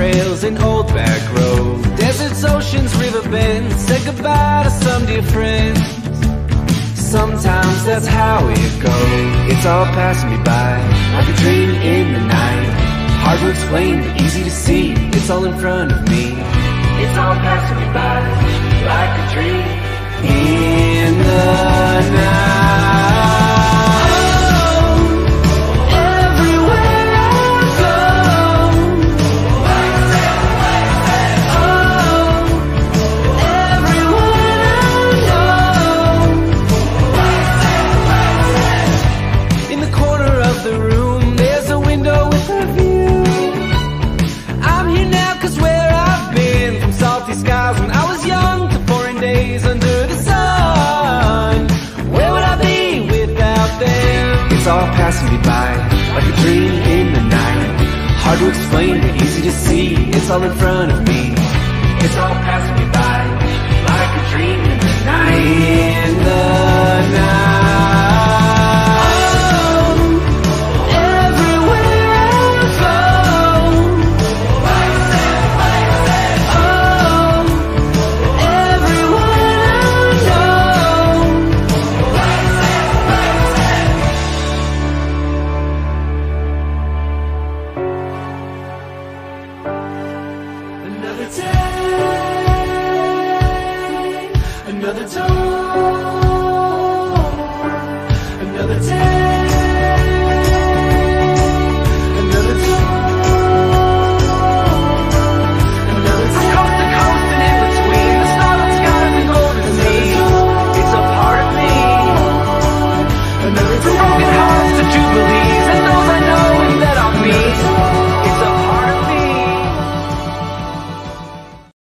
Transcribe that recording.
trails and old back roads, deserts, oceans, river bends. Say goodbye to some dear friends. Sometimes that's how it goes. It's all passing me by, like a dream in the night. Hard to explain, but easy to see. It's all in front of me. It's all passing all passing me by. Like a dream in the night. Hard to explain but easy to see. It's all in front of me. It's all passing me by. Like a dream in the night Another day, another dawn.